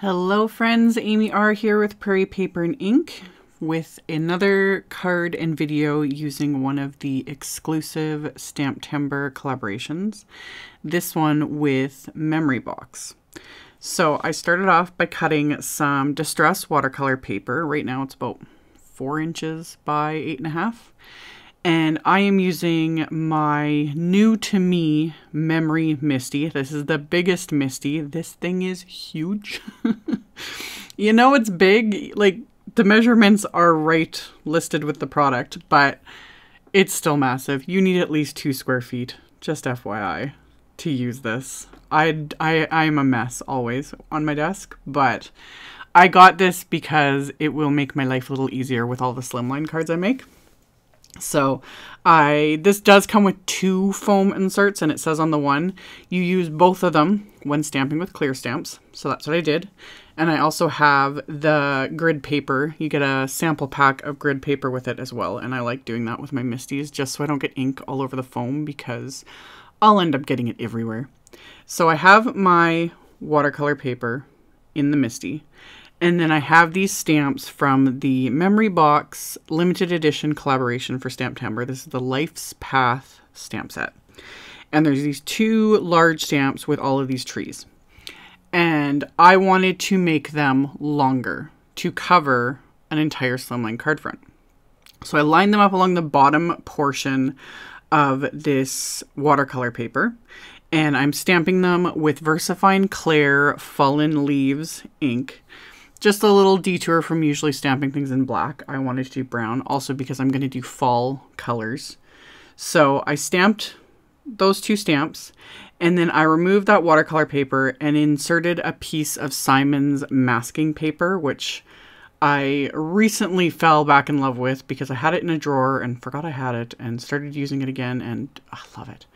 Hello friends, Amy R here with Prairie Paper and Ink with another card and video using one of the exclusive Stamptember collaborations. This one with Memory Box. So I started off by cutting some distress watercolor paper. Right now it's about four inches by eight and a half and I am using my new to me memory MISTI. This is the biggest MISTI. This thing is huge. you know it's big, like the measurements are right listed with the product, but it's still massive. You need at least two square feet, just FYI, to use this. I, I, I'm a mess always on my desk, but I got this because it will make my life a little easier with all the slimline cards I make. So I this does come with two foam inserts and it says on the one you use both of them when stamping with clear stamps. So that's what I did. And I also have the grid paper. You get a sample pack of grid paper with it as well. And I like doing that with my MISTIs just so I don't get ink all over the foam because I'll end up getting it everywhere. So I have my watercolor paper in the MISTI and then I have these stamps from the Memory Box limited edition collaboration for Stamptember. This is the Life's Path stamp set. And there's these two large stamps with all of these trees. And I wanted to make them longer to cover an entire slimline card front. So I lined them up along the bottom portion of this watercolor paper and I'm stamping them with VersaFine Clair Fallen Leaves ink just a little detour from usually stamping things in black. I wanted to do brown, also because I'm going to do fall colors. So I stamped those two stamps, and then I removed that watercolor paper and inserted a piece of Simon's masking paper, which I recently fell back in love with because I had it in a drawer and forgot I had it and started using it again, and I love it.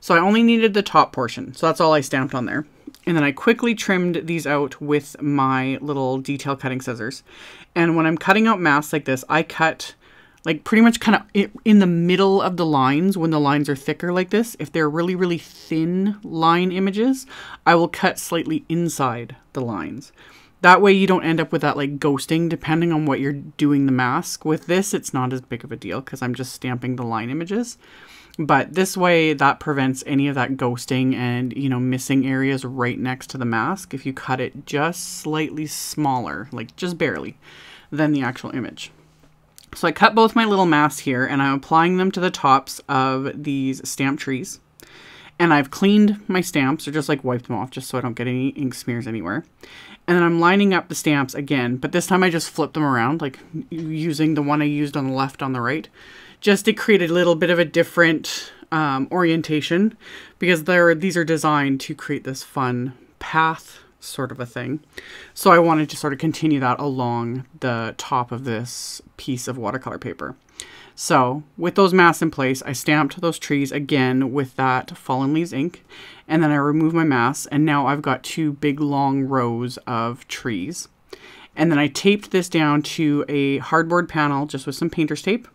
So I only needed the top portion, so that's all I stamped on there. And then I quickly trimmed these out with my little detail cutting scissors. And when I'm cutting out masks like this, I cut like pretty much kind of in the middle of the lines when the lines are thicker like this. If they're really, really thin line images, I will cut slightly inside the lines. That way you don't end up with that like ghosting depending on what you're doing the mask. With this, it's not as big of a deal because I'm just stamping the line images. But this way that prevents any of that ghosting and, you know, missing areas right next to the mask if you cut it just slightly smaller, like just barely, than the actual image. So I cut both my little masks here and I'm applying them to the tops of these stamp trees. And I've cleaned my stamps or just like wiped them off just so I don't get any ink smears anywhere. And then I'm lining up the stamps again, but this time I just flip them around, like using the one I used on the left on the right just to create a little bit of a different um, orientation because they're, these are designed to create this fun path sort of a thing. So I wanted to sort of continue that along the top of this piece of watercolor paper. So with those masks in place, I stamped those trees again with that Fallen Leaves ink, and then I removed my masks, and now I've got two big long rows of trees. And then I taped this down to a hardboard panel just with some painter's tape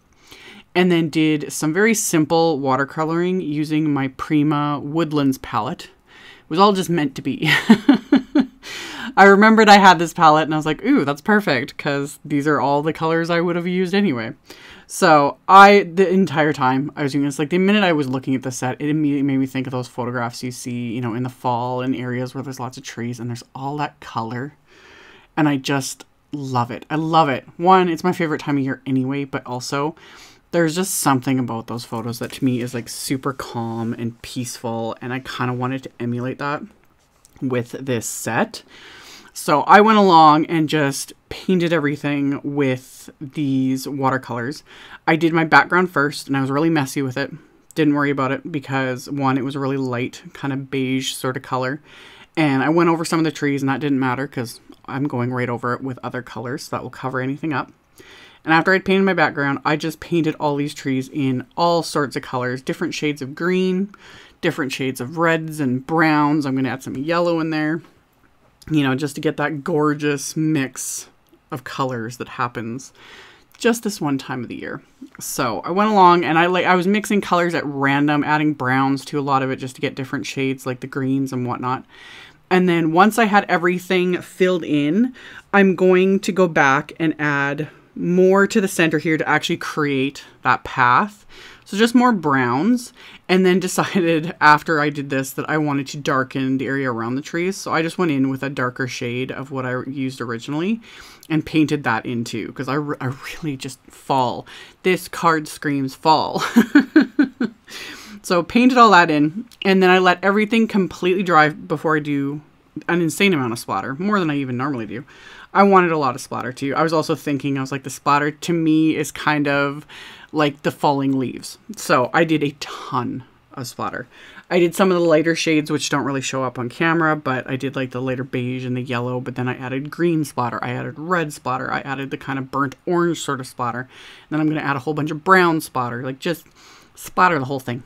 and then did some very simple watercoloring using my Prima Woodlands palette. It was all just meant to be. I remembered I had this palette and I was like, ooh, that's perfect because these are all the colors I would have used anyway. So I, the entire time I was doing this, like the minute I was looking at the set, it immediately made me think of those photographs you see, you know, in the fall in areas where there's lots of trees and there's all that color. And I just love it. I love it. One, it's my favorite time of year anyway, but also there's just something about those photos that to me is like super calm and peaceful and I kind of wanted to emulate that with this set. So I went along and just painted everything with these watercolors. I did my background first and I was really messy with it. Didn't worry about it because one, it was a really light kind of beige sort of color. And I went over some of the trees and that didn't matter because I'm going right over it with other colors so that will cover anything up. And after I'd painted my background, I just painted all these trees in all sorts of colors, different shades of green, different shades of reds and browns. I'm going to add some yellow in there, you know, just to get that gorgeous mix of colors that happens just this one time of the year. So I went along and I like I was mixing colors at random, adding browns to a lot of it just to get different shades like the greens and whatnot. And then once I had everything filled in, I'm going to go back and add more to the center here to actually create that path. So just more browns and then decided after I did this that I wanted to darken the area around the trees. So I just went in with a darker shade of what I used originally and painted that into because I, I really just fall. This card screams fall. so painted all that in and then I let everything completely dry before I do an insane amount of splatter, more than I even normally do. I wanted a lot of splatter too. I was also thinking, I was like, the splatter to me is kind of like the falling leaves. So I did a ton of splatter. I did some of the lighter shades, which don't really show up on camera, but I did like the lighter beige and the yellow, but then I added green splatter. I added red splatter. I added the kind of burnt orange sort of splatter. And then I'm going to add a whole bunch of brown splatter, like just splatter the whole thing.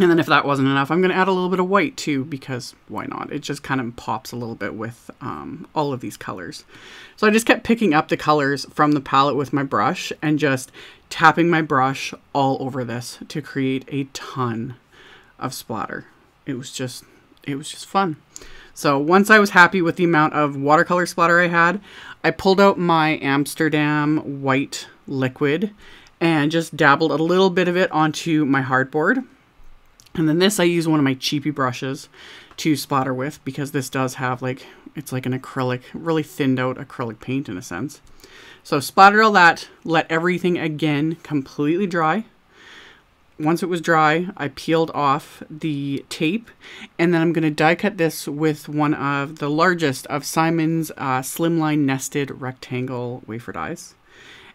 And then if that wasn't enough, I'm going to add a little bit of white too, because why not? It just kind of pops a little bit with um, all of these colors. So I just kept picking up the colors from the palette with my brush and just tapping my brush all over this to create a ton of splatter. It was just, it was just fun. So once I was happy with the amount of watercolor splatter I had, I pulled out my Amsterdam white liquid and just dabbled a little bit of it onto my hardboard. And then this, I use one of my cheapy brushes to splatter with because this does have like, it's like an acrylic, really thinned out acrylic paint in a sense. So splattered all that, let everything again completely dry. Once it was dry, I peeled off the tape and then I'm going to die cut this with one of the largest of Simon's uh, Slimline Nested Rectangle Wafer Dies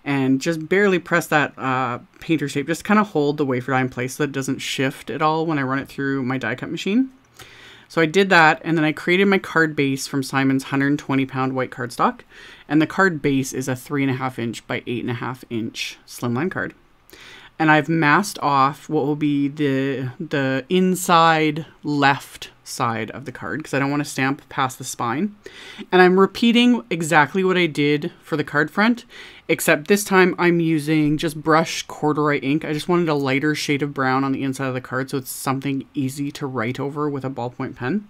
and just barely press that uh, painter shape. Just kind of hold the wafer die in place so that it doesn't shift at all when I run it through my die cut machine. So I did that, and then I created my card base from Simon's 120 pound white cardstock. And the card base is a 3.5 inch by 8.5 inch slimline card. And I've masked off what will be the, the inside left side of the card because I don't want to stamp past the spine. And I'm repeating exactly what I did for the card front, except this time I'm using just Brushed Corduroy ink. I just wanted a lighter shade of brown on the inside of the card so it's something easy to write over with a ballpoint pen.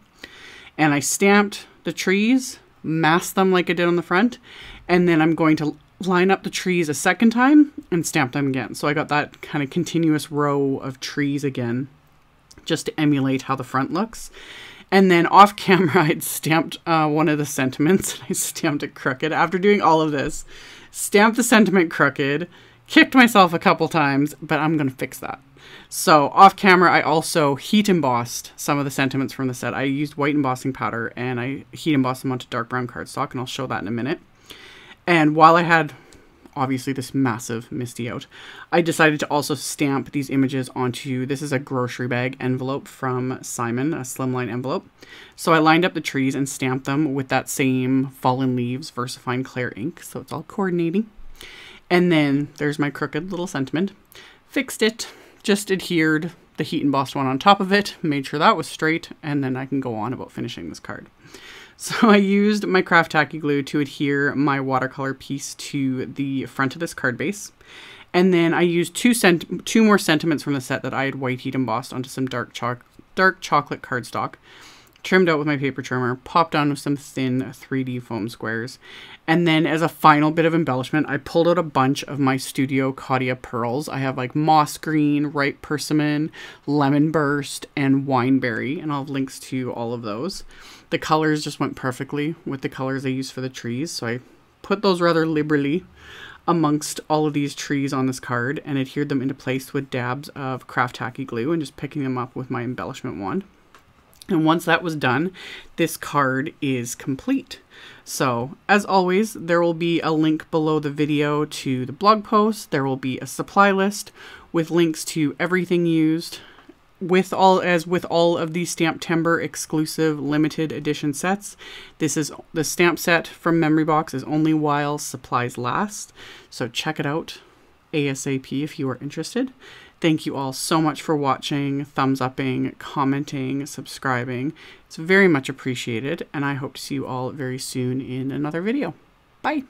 And I stamped the trees, masked them like I did on the front, and then I'm going to line up the trees a second time and stamp them again. So I got that kind of continuous row of trees again just to emulate how the front looks. And then off camera, I'd stamped uh, one of the sentiments. And I stamped it crooked after doing all of this. Stamped the sentiment crooked, kicked myself a couple times, but I'm going to fix that. So off camera, I also heat embossed some of the sentiments from the set. I used white embossing powder and I heat embossed them onto dark brown cardstock, and I'll show that in a minute. And while I had obviously this massive MISTI out, I decided to also stamp these images onto, this is a grocery bag envelope from Simon, a slimline envelope. So I lined up the trees and stamped them with that same Fallen Leaves VersaFine Clair ink, so it's all coordinating. And then there's my crooked little sentiment. Fixed it, just adhered the heat embossed one on top of it, made sure that was straight, and then I can go on about finishing this card. So I used my craft tacky glue to adhere my watercolor piece to the front of this card base. And then I used two two more sentiments from the set that I had white heat embossed onto some dark cho dark chocolate cardstock trimmed out with my paper trimmer, popped on with some thin 3D foam squares. And then as a final bit of embellishment, I pulled out a bunch of my Studio Katia pearls. I have like moss green, ripe persimmon, lemon burst, and wineberry, and I'll have links to all of those. The colors just went perfectly with the colors I used for the trees, so I put those rather liberally amongst all of these trees on this card and adhered them into place with dabs of craft tacky glue and just picking them up with my embellishment wand. And once that was done, this card is complete. So, as always, there will be a link below the video to the blog post. There will be a supply list with links to everything used. With all as with all of the Stamptember exclusive limited edition sets, this is the stamp set from Memory Box is only while supplies last. So check it out ASAP if you are interested. Thank you all so much for watching, thumbs upping, commenting, subscribing. It's very much appreciated, and I hope to see you all very soon in another video. Bye!